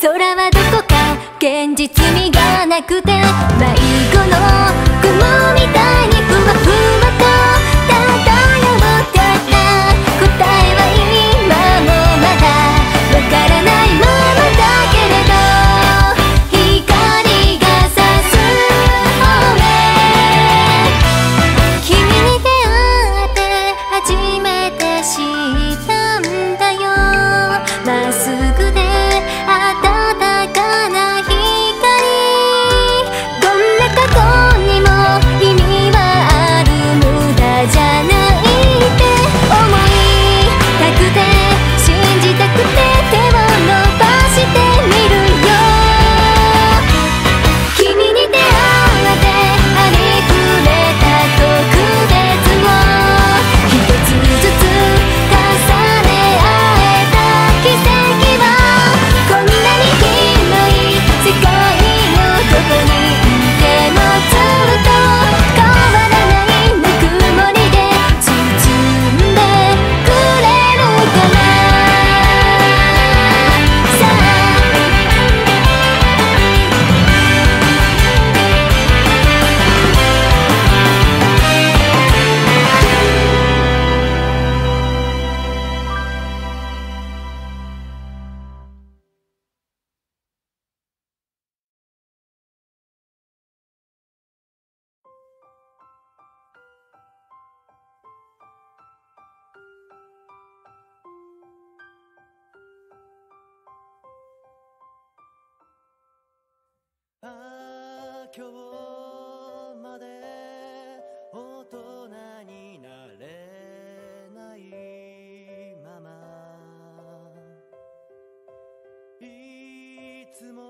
空はどこか現実味がなくて迷子の雲みたいに今日まで大人になれないまま。いつも